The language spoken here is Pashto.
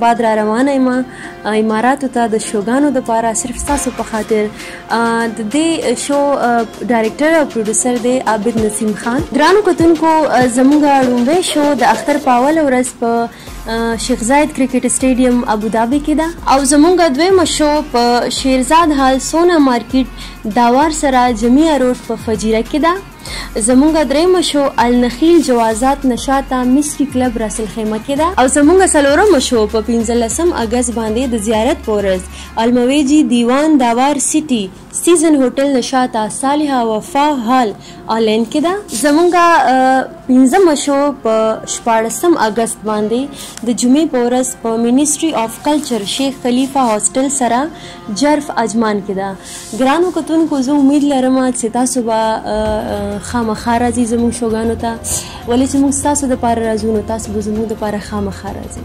بعد را روانه یم اماراتو ته د شوګانو د پاره صرف تاسو په خاطر د دې شو ډایریکټر او پروډوسر دی عابد نسیم خان ګرانو کتونکو زموږ ړومبه شو د اختر پاول ورځ په شیخ زاید کرکټ سټیډیم ابوظبي کې ده او زموږ دویمه شو په شیرزاد هال سونا مارکیټ داوار سره جمعیه روډ په فجیره کې ده زمونږ درېمه شو النخیل جوازات نشاته مصری کلب رسل خیمه کې ده او زمونږ څلورمه شو په پنځلسم اګست باندې د زیارت په ورځ المویجي دیوان داوار سیټي سیزن هوټل نشاته صالح وفا هال آلین کې ده زمونږ پنځمه شو په شپاړسم اګست باندې د جمعې په ورځ په منیسټري آف کلچر شیخ خلیفه هاسټل سره جرف اجمان کې ده ګرانو کتونکو زه امید لرم چې تاسو به خامخا راځي زموږ شوګانو ته ولې چې موږ ستاسو دپاره راځو نو تاسو به زموږ دپاره خامخا راځئ